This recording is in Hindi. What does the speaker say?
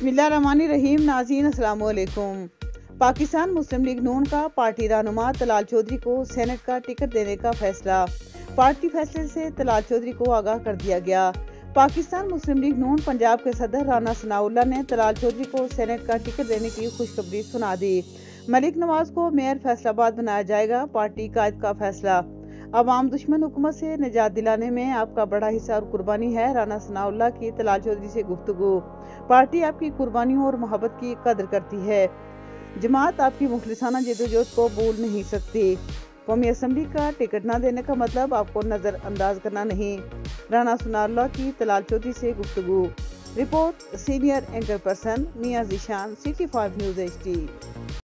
रहीम नाजीन अस्सलाम वालेकुम पाकिस्तान मुस्लिम लीग नून का पार्टी रहनुमा तलाल चौधरी को सेनेट का टिकट देने का फैसला। पार्टी फैसले से तलाल चौधरी को आगाह कर दिया गया। पाकिस्तान मुस्लिम लीग नून पंजाब के सदर राना सनाउल्ला ने तलाल चौधरी को सेनेट का टिकट देने की खुशखबरी सुना दी। मलिक नवाज़ को मेयर फैसलाबाद बनाया जाएगा, पार्टी कायद का फैसला। अवाम दुश्मन हुकूमत से निजात दिलाने में आपका बड़ा हिस्सा और कुर्बानी है। राना सनाउल्ला की तलाल चौधरी से गुफ्तगु। पार्टी आपकी कुर्बानियों और मोहब्बत की कदर करती है। जमात आपकी मुखलिसाना जदोजहद को भूल नहीं सकती। कौमी असम्बली का टिकट न देने का मतलब आपको नज़रअंदाज करना नहीं। राना सनाउल्ला की तलाल चौधरी से गुफ्तगु। रिपोर्ट, सीनियर एंकर पर्सन मियाँ Zeeshan City five news H